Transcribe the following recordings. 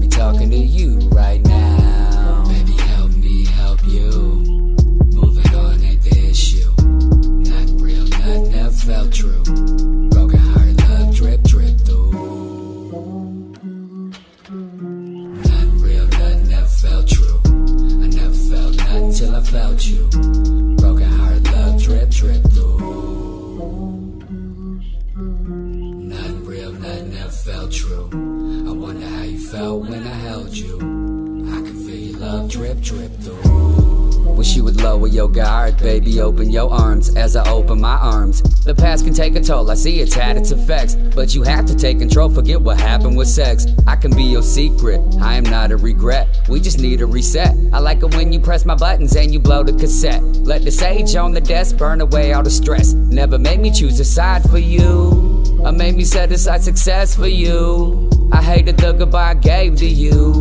be talking to you right now? Baby, help me help you. Moving on ain't the issue. Nothing real, nothing that felt true. Broken heart, love drip, drip through. Nothing real, nothing that felt true. I never felt nothing till I felt you. Felt when I held you. I can feel your love drip, drip through. Wish you would lower your guard, baby. Open your arms as I open my arms. The past can take a toll, I see it's had its effects. But you have to take control, forget what happened with sex. I can be your secret, I am not a regret. We just need a reset. I like it when you press my buttons and you blow the cassette. Let the sage on the desk burn away all the stress. Never made me choose a side for you. Or made me set aside success for you. I hated the goodbye I gave to you.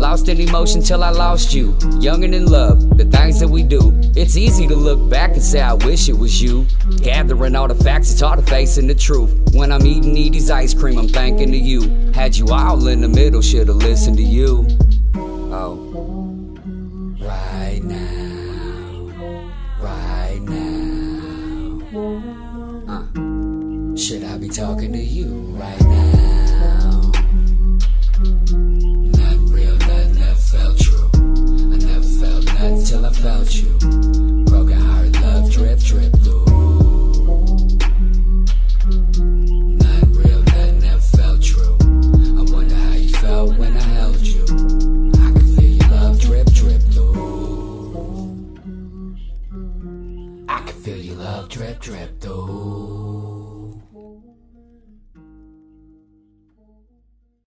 Lost in emotion till I lost you. Young and in love, the things that we do. It's easy to look back and say, I wish it was you. Gathering all the facts, it's hard to facing the truth. When I'm eating Edy's ice cream, I'm thanking to you. Had you all in the middle, should've listened to you. Oh. Right now. Right now. Uh. Should I be talking to you right now? Nothing real, nothing that felt true. I never felt nothing till I felt you. Broken heart, love drip, drip through. Nothing real, nothing that felt true. I wonder how you felt when I held you. I can feel your love drip, drip through. I can feel your love drip, drip through.